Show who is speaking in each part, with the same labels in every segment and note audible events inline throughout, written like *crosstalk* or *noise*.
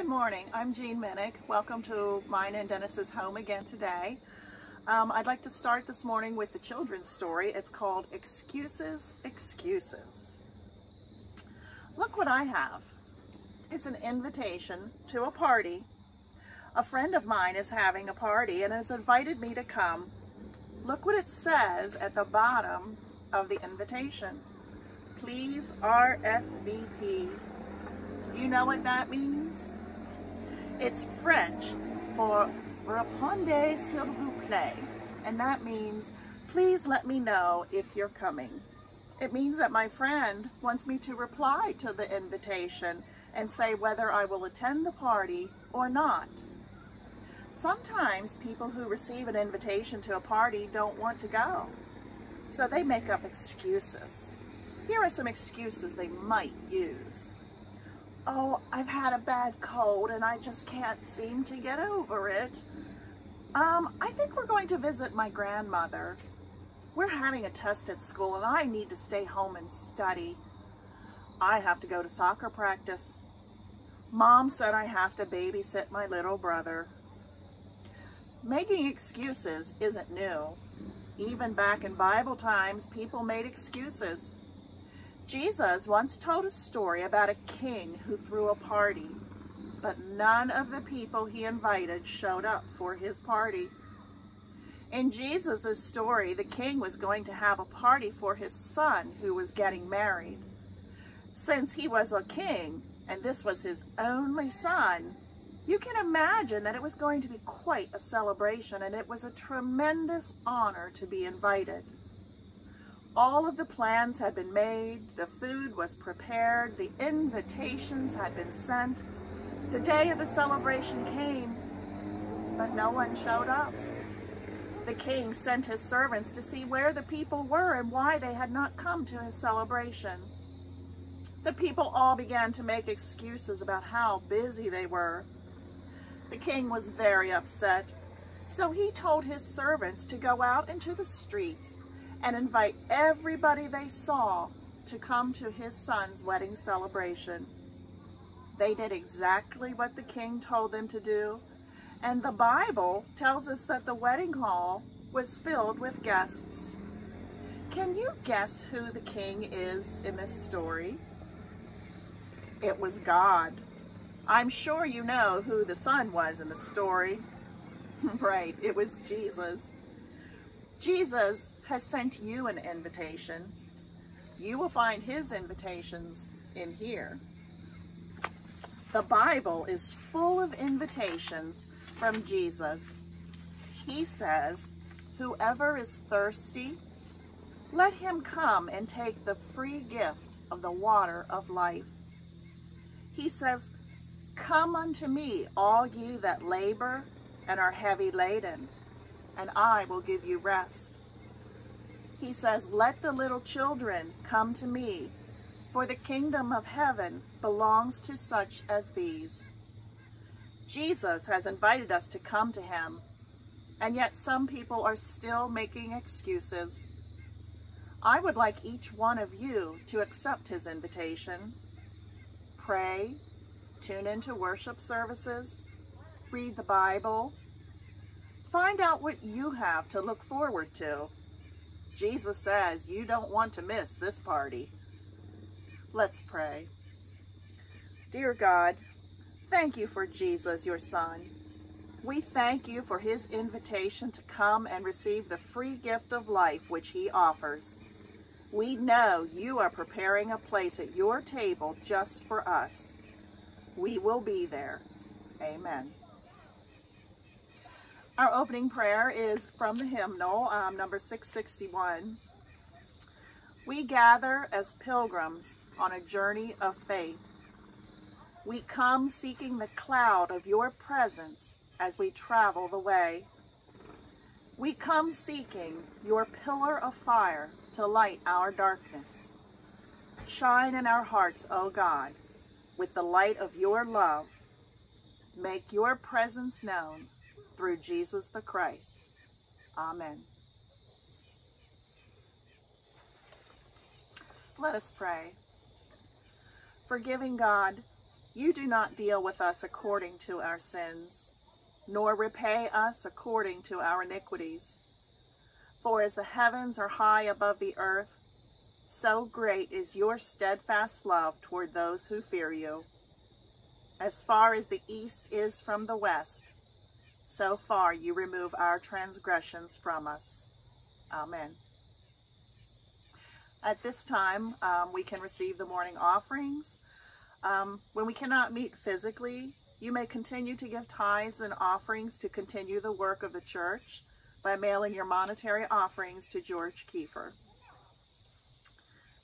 Speaker 1: Good morning. I'm Jean Minnick. Welcome to mine and Dennis's home again today. Um, I'd like to start this morning with the children's story. It's called Excuses, Excuses. Look what I have. It's an invitation to a party. A friend of mine is having a party and has invited me to come. Look what it says at the bottom of the invitation. Please RSVP. Do you know what that means? It's French for Répondez s'il vous plaît, and that means please let me know if you're coming. It means that my friend wants me to reply to the invitation and say whether I will attend the party or not. Sometimes people who receive an invitation to a party don't want to go, so they make up excuses. Here are some excuses they might use oh, I've had a bad cold and I just can't seem to get over it. Um, I think we're going to visit my grandmother. We're having a test at school and I need to stay home and study. I have to go to soccer practice. Mom said I have to babysit my little brother. Making excuses isn't new. Even back in Bible times, people made excuses. Jesus once told a story about a king who threw a party, but none of the people he invited showed up for his party. In Jesus' story, the king was going to have a party for his son who was getting married. Since he was a king, and this was his only son, you can imagine that it was going to be quite a celebration, and it was a tremendous honor to be invited. All of the plans had been made, the food was prepared, the invitations had been sent. The day of the celebration came, but no one showed up. The king sent his servants to see where the people were and why they had not come to his celebration. The people all began to make excuses about how busy they were. The king was very upset, so he told his servants to go out into the streets and invite everybody they saw to come to his son's wedding celebration. They did exactly what the king told them to do, and the Bible tells us that the wedding hall was filled with guests. Can you guess who the king is in this story? It was God. I'm sure you know who the son was in the story. *laughs* right, it was Jesus. Jesus has sent you an invitation. You will find his invitations in here. The Bible is full of invitations from Jesus. He says, whoever is thirsty, let him come and take the free gift of the water of life. He says, come unto me, all ye that labor and are heavy laden, and I will give you rest. He says, let the little children come to me, for the kingdom of heaven belongs to such as these. Jesus has invited us to come to him, and yet some people are still making excuses. I would like each one of you to accept his invitation. Pray, tune into worship services, read the Bible, Find out what you have to look forward to. Jesus says you don't want to miss this party. Let's pray. Dear God, thank you for Jesus, your son. We thank you for his invitation to come and receive the free gift of life which he offers. We know you are preparing a place at your table just for us. We will be there. Amen. Our opening prayer is from the hymnal, um, number 661. We gather as pilgrims on a journey of faith. We come seeking the cloud of your presence as we travel the way. We come seeking your pillar of fire to light our darkness. Shine in our hearts, O God, with the light of your love. Make your presence known through Jesus the Christ. Amen. Let us pray. Forgiving God, You do not deal with us according to our sins, nor repay us according to our iniquities. For as the heavens are high above the earth, so great is your steadfast love toward those who fear you. As far as the east is from the west, so far you remove our transgressions from us. Amen. At this time, um, we can receive the morning offerings. Um, when we cannot meet physically, you may continue to give tithes and offerings to continue the work of the church by mailing your monetary offerings to George Kiefer.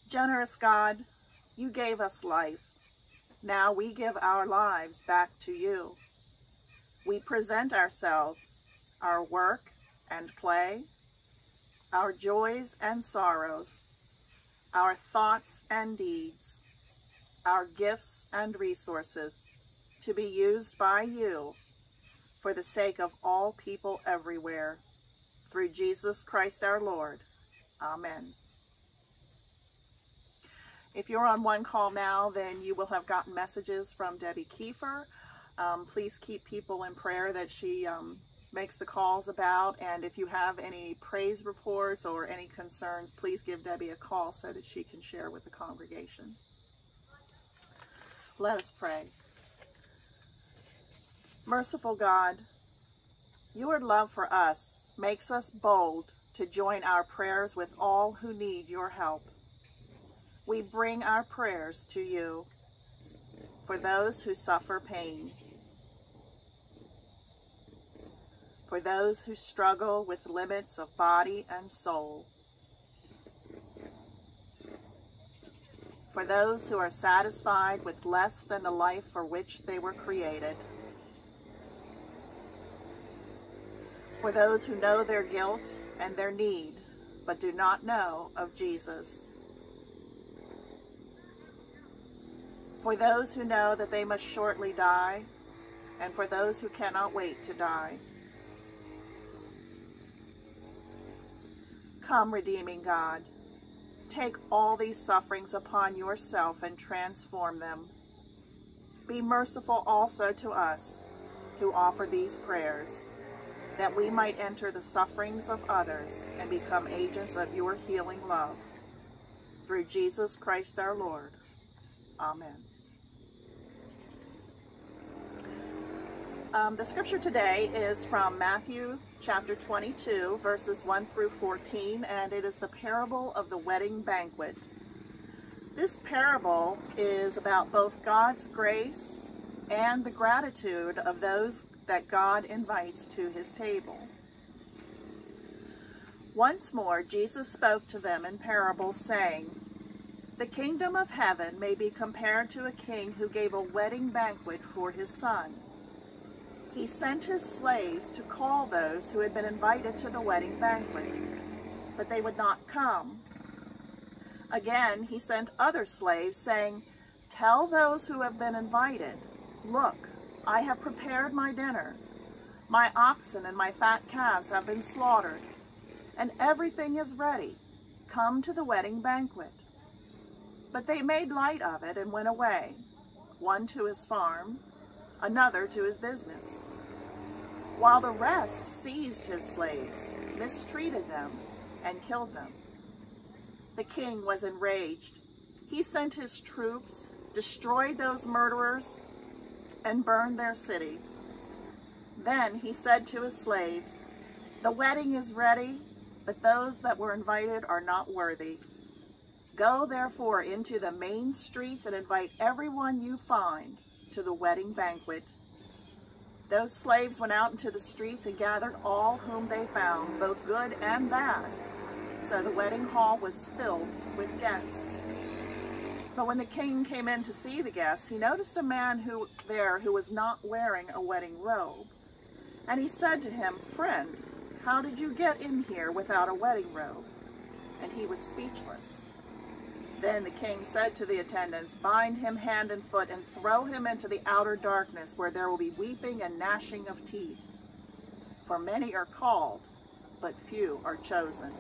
Speaker 1: Generous God, you gave us life. Now we give our lives back to you. We present ourselves, our work and play, our joys and sorrows, our thoughts and deeds, our gifts and resources to be used by you for the sake of all people everywhere. Through Jesus Christ our Lord. Amen. If you're on one call now, then you will have gotten messages from Debbie Kiefer. Um, please keep people in prayer that she um, makes the calls about. And if you have any praise reports or any concerns, please give Debbie a call so that she can share with the congregation. Let us pray. Merciful God, your love for us makes us bold to join our prayers with all who need your help. We bring our prayers to you for those who suffer pain, for those who struggle with limits of body and soul, for those who are satisfied with less than the life for which they were created, for those who know their guilt and their need, but do not know of Jesus. For those who know that they must shortly die, and for those who cannot wait to die. Come, redeeming God, take all these sufferings upon yourself and transform them. Be merciful also to us who offer these prayers that we might enter the sufferings of others and become agents of your healing love. Through Jesus Christ our Lord. Amen. Um, the scripture today is from Matthew chapter 22, verses 1 through 14, and it is the parable of the wedding banquet. This parable is about both God's grace and the gratitude of those that God invites to his table. Once more, Jesus spoke to them in parables, saying, The kingdom of heaven may be compared to a king who gave a wedding banquet for his son. He sent his slaves to call those who had been invited to the wedding banquet, but they would not come. Again, he sent other slaves, saying, Tell those who have been invited, Look, I have prepared my dinner. My oxen and my fat calves have been slaughtered, and everything is ready. Come to the wedding banquet. But they made light of it and went away, one to his farm, another to his business. While the rest seized his slaves, mistreated them, and killed them. The king was enraged. He sent his troops, destroyed those murderers, and burned their city. Then he said to his slaves, The wedding is ready, but those that were invited are not worthy. Go therefore into the main streets and invite everyone you find to the wedding banquet. Those slaves went out into the streets and gathered all whom they found, both good and bad. So the wedding hall was filled with guests. But when the king came in to see the guests, he noticed a man who there who was not wearing a wedding robe. And he said to him, Friend, how did you get in here without a wedding robe? And he was speechless. Then the king said to the attendants, Bind him hand and foot and throw him into the outer darkness where there will be weeping and gnashing of teeth. For many are called, but few are chosen.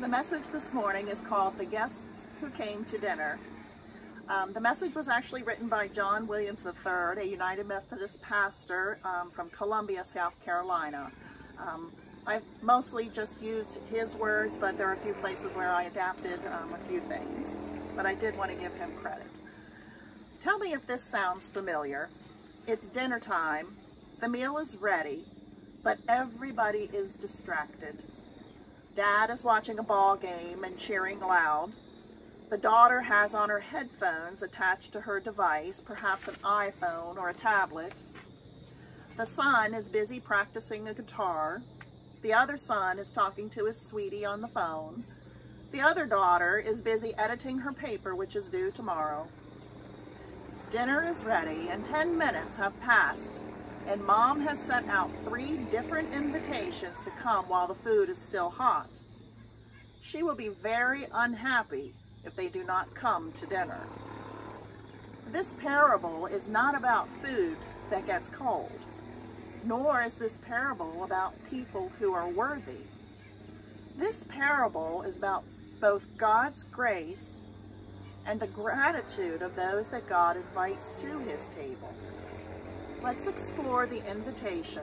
Speaker 1: The message this morning is called The Guests Who Came to Dinner. Um, the message was actually written by John Williams III, a United Methodist pastor um, from Columbia, South Carolina. Um, I've mostly just used his words, but there are a few places where I adapted um, a few things. But I did want to give him credit. Tell me if this sounds familiar. It's dinner time. The meal is ready, but everybody is distracted. Dad is watching a ball game and cheering loud. The daughter has on her headphones attached to her device, perhaps an iPhone or a tablet. The son is busy practicing the guitar. The other son is talking to his sweetie on the phone. The other daughter is busy editing her paper, which is due tomorrow. Dinner is ready and 10 minutes have passed and mom has sent out three different invitations to come while the food is still hot. She will be very unhappy if they do not come to dinner. This parable is not about food that gets cold, nor is this parable about people who are worthy. This parable is about both God's grace and the gratitude of those that God invites to his table. Let's explore the invitation,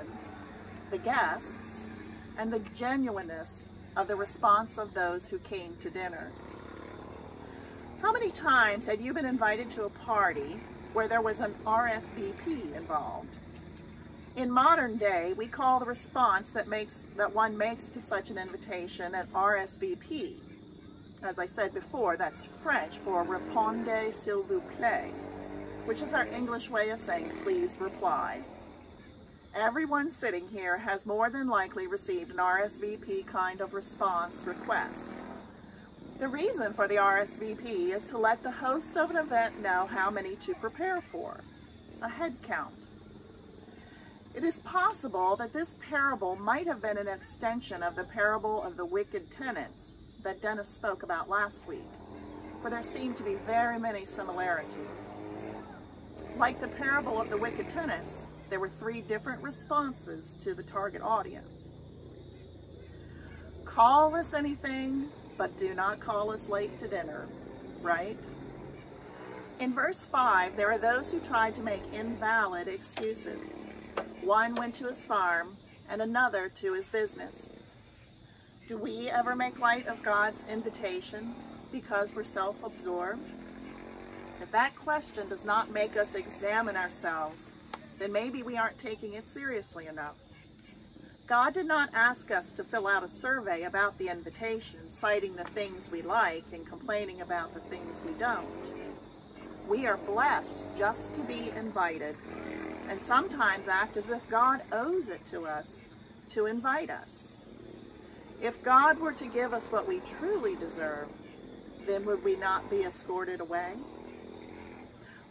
Speaker 1: the guests, and the genuineness of the response of those who came to dinner. How many times have you been invited to a party where there was an RSVP involved? In modern day, we call the response that makes that one makes to such an invitation an RSVP. As I said before, that's French for répondez s'il vous plaît, which is our English way of saying please reply. Everyone sitting here has more than likely received an RSVP kind of response request. The reason for the RSVP is to let the host of an event know how many to prepare for, a head count. It is possible that this parable might have been an extension of the parable of the wicked tenants that Dennis spoke about last week, for there seem to be very many similarities. Like the parable of the wicked tenants, there were three different responses to the target audience. Call us anything, but do not call us late to dinner, right? In verse 5, there are those who tried to make invalid excuses. One went to his farm and another to his business. Do we ever make light of God's invitation because we're self-absorbed? If that question does not make us examine ourselves, then maybe we aren't taking it seriously enough. God did not ask us to fill out a survey about the invitation, citing the things we like and complaining about the things we don't. We are blessed just to be invited, and sometimes act as if God owes it to us to invite us. If God were to give us what we truly deserve, then would we not be escorted away?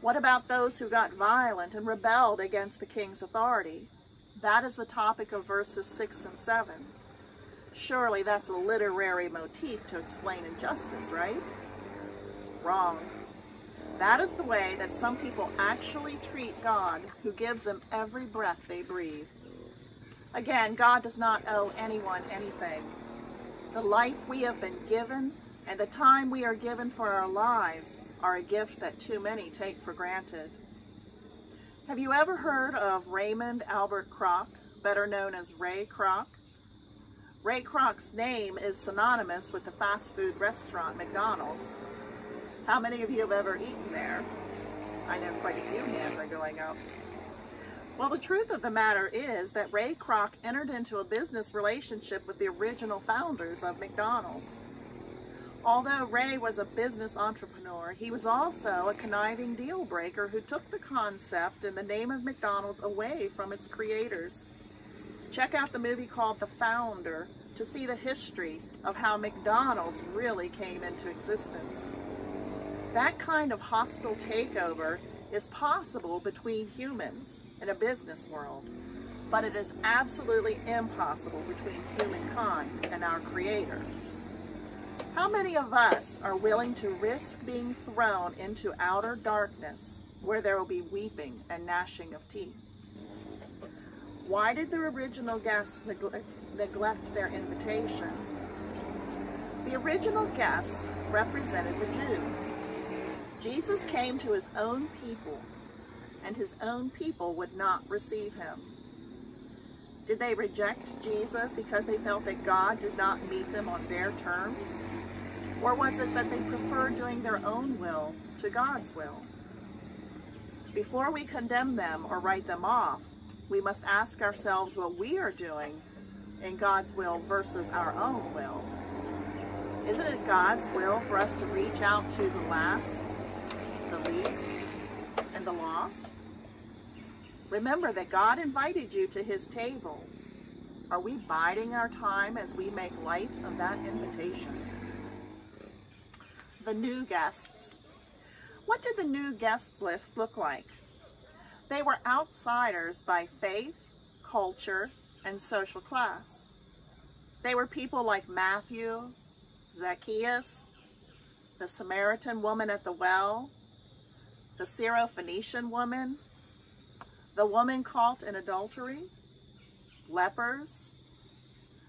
Speaker 1: What about those who got violent and rebelled against the king's authority? That is the topic of verses 6 and 7. Surely that's a literary motif to explain injustice, right? Wrong. That is the way that some people actually treat God, who gives them every breath they breathe. Again, God does not owe anyone anything. The life we have been given and the time we are given for our lives are a gift that too many take for granted. Have you ever heard of Raymond Albert Kroc, better known as Ray Kroc? Ray Kroc's name is synonymous with the fast food restaurant McDonald's. How many of you have ever eaten there? I know quite a few hands are going up. Well, the truth of the matter is that Ray Kroc entered into a business relationship with the original founders of McDonald's. Although Ray was a business entrepreneur, he was also a conniving deal breaker who took the concept and the name of McDonald's away from its creators. Check out the movie called The Founder to see the history of how McDonald's really came into existence. That kind of hostile takeover is possible between humans in a business world, but it is absolutely impossible between humankind and our Creator. How many of us are willing to risk being thrown into outer darkness where there will be weeping and gnashing of teeth? Why did the original guests neglect, their invitation? The original guests represented the Jews. Jesus came to his own people, and his own people would not receive him. Did they reject Jesus because they felt that God did not meet them on their terms? Or was it that they preferred doing their own will to God's will? Before we condemn them or write them off, we must ask ourselves what we are doing in God's will versus our own will. Isn't it God's will for us to reach out to the last, the least, and the lost? Remember that God invited you to his table. Are we biding our time as we make light of that invitation? The new guests. What did the new guest list look like? They were outsiders by faith, culture, and social class. They were people like Matthew, Zacchaeus, the Samaritan woman at the well, the Syrophoenician woman, the woman caught in adultery, lepers,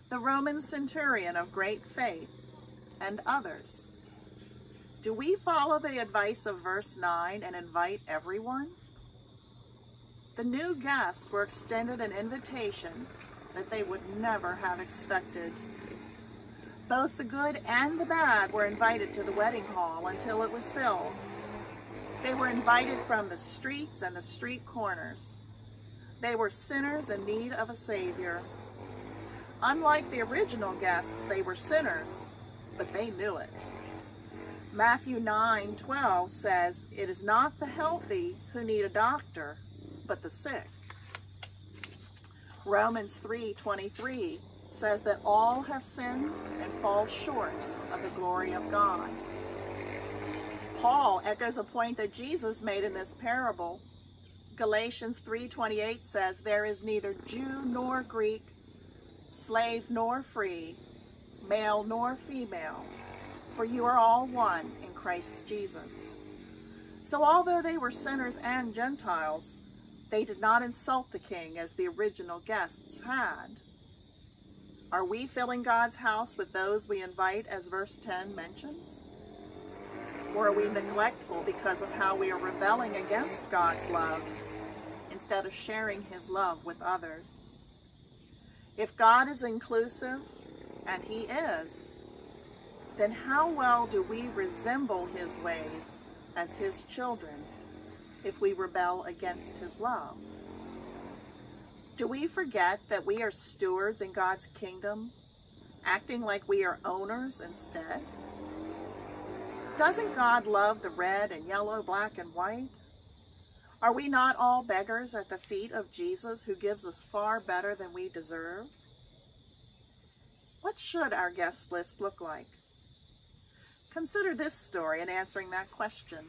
Speaker 1: the Roman centurion of great faith, and others. Do we follow the advice of verse 9 and invite everyone? The new guests were extended an invitation that they would never have expected. Both the good and the bad were invited to the wedding hall until it was filled. They were invited from the streets and the street corners. They were sinners in need of a Savior. Unlike the original guests, they were sinners, but they knew it. Matthew 9, 12 says, It is not the healthy who need a doctor, but the sick. Romans 3, 23 says that all have sinned and fall short of the glory of God. Paul echoes a point that Jesus made in this parable. Galatians 3:28 says, There is neither Jew nor Greek, slave nor free, male nor female, for you are all one in Christ Jesus. So although they were sinners and Gentiles, they did not insult the king as the original guests had. Are we filling God's house with those we invite as verse 10 mentions? Or are we neglectful because of how we are rebelling against God's love instead of sharing his love with others? If God is inclusive, and he is, then how well do we resemble his ways as his children if we rebel against his love? Do we forget that we are stewards in God's kingdom, acting like we are owners instead? Doesn't God love the red and yellow, black and white? Are we not all beggars at the feet of Jesus who gives us far better than we deserve? What should our guest list look like? Consider this story in answering that question.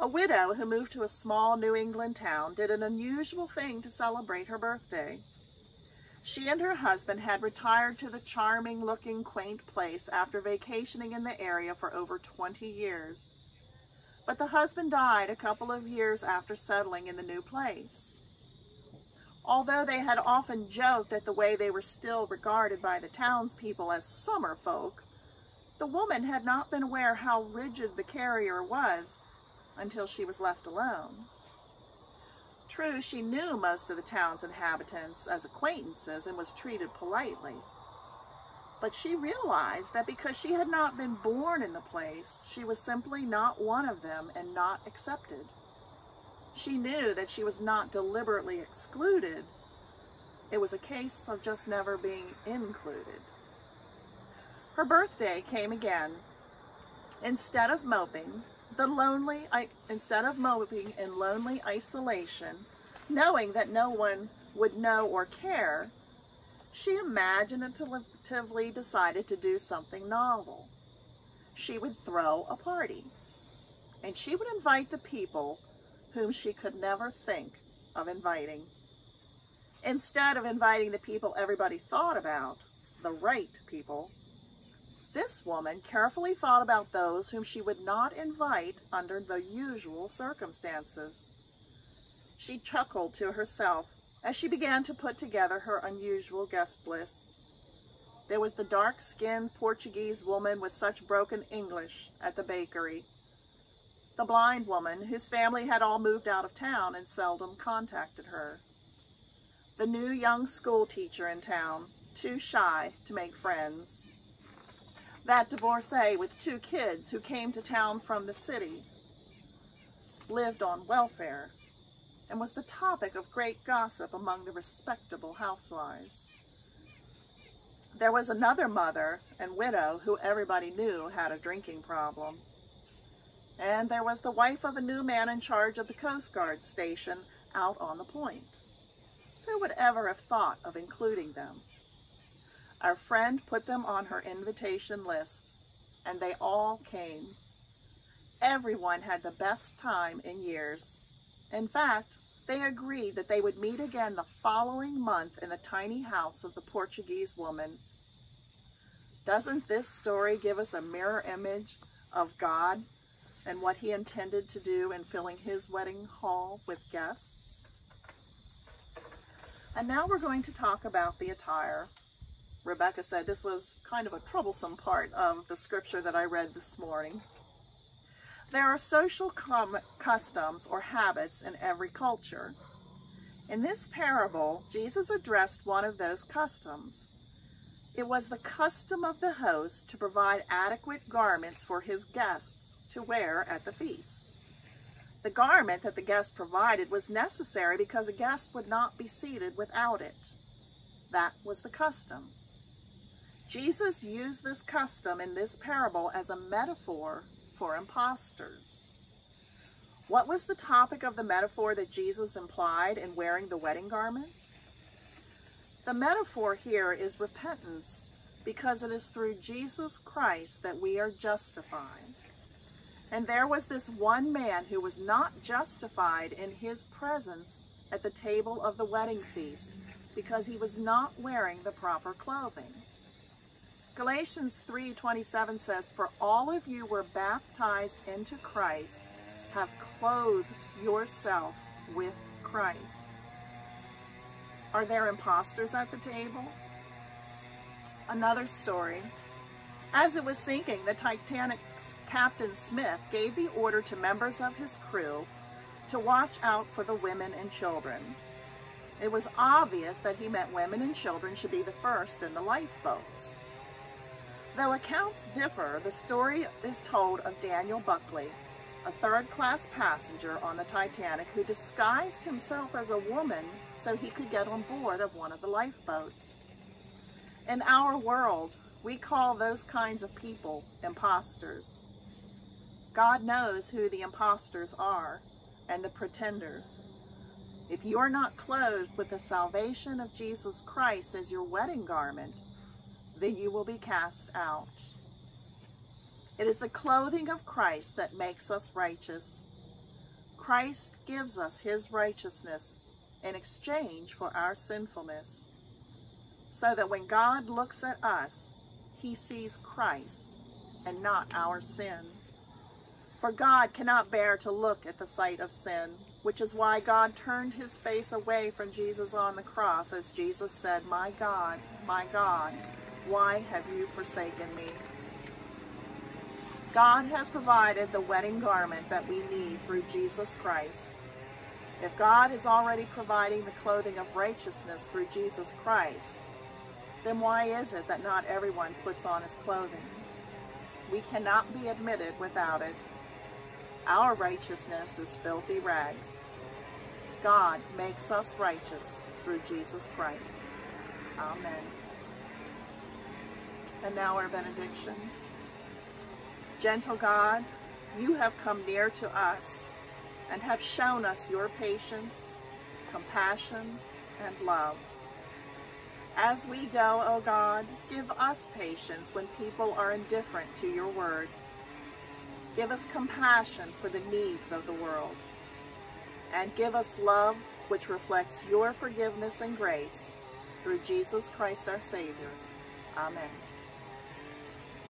Speaker 1: A widow who moved to a small New England town did an unusual thing to celebrate her birthday. She and her husband had retired to the charming looking quaint place after vacationing in the area for over 20 years. But the husband died a couple of years after settling in the new place. Although they had often joked at the way they were still regarded by the townspeople as summer folk, the woman had not been aware how rigid the carrier was until she was left alone. True, she knew most of the town's inhabitants as acquaintances and was treated politely. But she realized that because she had not been born in the place, she was simply not one of them and not accepted. She knew that she was not deliberately excluded. It was a case of just never being included. Her birthday came again. Instead of moping, the lonely, instead of moping in lonely isolation, knowing that no one would know or care, she imaginatively decided to do something novel. She would throw a party, and she would invite the people whom she could never think of inviting. Instead of inviting the people everybody thought about, the right people, this woman carefully thought about those whom she would not invite under the usual circumstances. She chuckled to herself as she began to put together her unusual guest list. There was the dark-skinned Portuguese woman with such broken English at the bakery, the blind woman whose family had all moved out of town and seldom contacted her. The new young school teacher in town, too shy to make friends. That divorcee with two kids who came to town from the city, lived on welfare, and was the topic of great gossip among the respectable housewives. There was another mother and widow who everybody knew had a drinking problem. And there was the wife of a new man in charge of the Coast Guard station out on the point. Who would ever have thought of including them? Our friend put them on her invitation list, and they all came. Everyone had the best time in years. In fact, they agreed that they would meet again the following month in the tiny house of the Portuguese woman. Doesn't this story give us a mirror image of God and what he intended to do in filling his wedding hall with guests? And now we're going to talk about the attire. Rebecca said this was kind of a troublesome part of the scripture that I read this morning. There are social customs or habits in every culture. In this parable, Jesus addressed one of those customs. It was the custom of the host to provide adequate garments for his guests to wear at the feast. The garment that the guest provided was necessary because a guest would not be seated without it. That was the custom. Jesus used this custom in this parable as a metaphor for impostors. What was the topic of the metaphor that Jesus implied in wearing the wedding garments? The metaphor here is repentance because it is through Jesus Christ that we are justified. And there was this one man who was not justified in his presence at the table of the wedding feast because he was not wearing the proper clothing. Galatians 3:27 says, "For all of you were baptized into Christ, have clothed yourself with Christ." Are there imposters at the table? Another story. As it was sinking, the Titanic's Captain Smith gave the order to members of his crew to watch out for the women and children. It was obvious that he meant women and children should be the first in the lifeboats. Though accounts differ, the story is told of Daniel Buckley, a third-class passenger on the Titanic who disguised himself as a woman so he could get on board of one of the lifeboats. In our world, we call those kinds of people imposters. God knows who the imposters are and the pretenders. If you are not clothed with the salvation of Jesus Christ as your wedding garment, then you will be cast out. It is the clothing of Christ that makes us righteous. Christ gives us his righteousness in exchange for our sinfulness, so that when God looks at us, he sees Christ and not our sin. For God cannot bear to look at the sight of sin, which is why God turned his face away from Jesus on the cross, as Jesus said, My God, my God, why have you forsaken me? God has provided the wedding garment that we need through Jesus Christ. If God is already providing the clothing of righteousness through Jesus Christ, then why is it that not everyone puts on his clothing? We cannot be admitted without it. Our righteousness is filthy rags. God makes us righteous through Jesus Christ. Amen. And now our benediction. Gentle God, you have come near to us and have shown us your patience, compassion, and love. As we go, O God, give us patience when people are indifferent to your word. Give us compassion for the needs of the world. And give us love which reflects your forgiveness and grace through Jesus Christ our Savior. Amen.